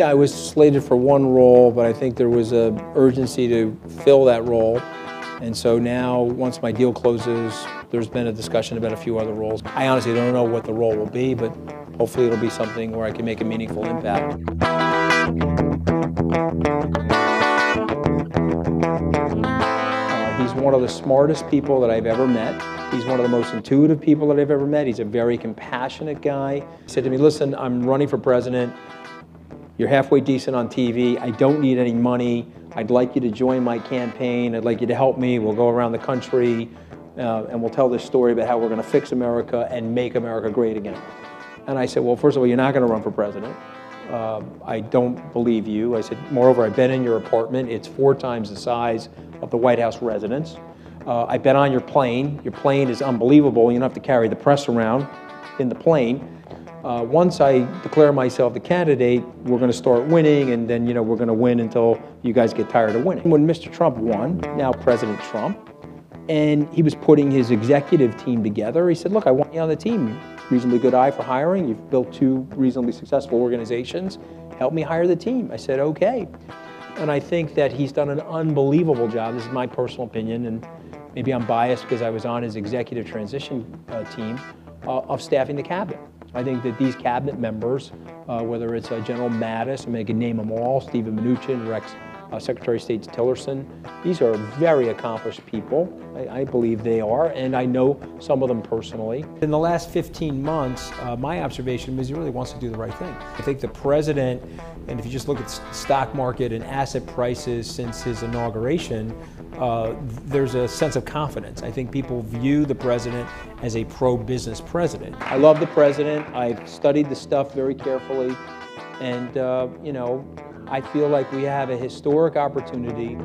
Yeah, I was slated for one role, but I think there was a urgency to fill that role. And so now, once my deal closes, there's been a discussion about a few other roles. I honestly don't know what the role will be, but hopefully it'll be something where I can make a meaningful impact. Uh, he's one of the smartest people that I've ever met. He's one of the most intuitive people that I've ever met. He's a very compassionate guy. He said to me, listen, I'm running for president. You're halfway decent on TV. I don't need any money. I'd like you to join my campaign. I'd like you to help me. We'll go around the country uh, and we'll tell this story about how we're going to fix America and make America great again. And I said, well, first of all, you're not going to run for president. Uh, I don't believe you. I said, moreover, I've been in your apartment. It's four times the size of the White House residence. Uh, I've been on your plane. Your plane is unbelievable. You don't have to carry the press around in the plane. Uh, once I declare myself the candidate, we're going to start winning, and then you know we're going to win until you guys get tired of winning. When Mr. Trump won, now President Trump, and he was putting his executive team together, he said, "Look, I want you on the team. Reasonably good eye for hiring. You've built two reasonably successful organizations. Help me hire the team." I said, "Okay." And I think that he's done an unbelievable job. This is my personal opinion, and maybe I'm biased because I was on his executive transition uh, team uh, of staffing the cabinet. I think that these cabinet members, uh, whether it's uh, General Mattis, I mean, I can name them all, Steven Mnuchin, Rex, Secretary of State Tillerson, these are very accomplished people. I, I, believe they are, and I know some of them personally. In the last 15 months, uh, my observation is he really wants to do the right thing. I think the president, and if you just look at stock market and asset prices since his inauguration, uh, there's a sense of confidence. I think people view the president as a pro-business president. I love the president. I've studied the stuff very carefully, and uh, you know, I feel like we have a historic opportunity.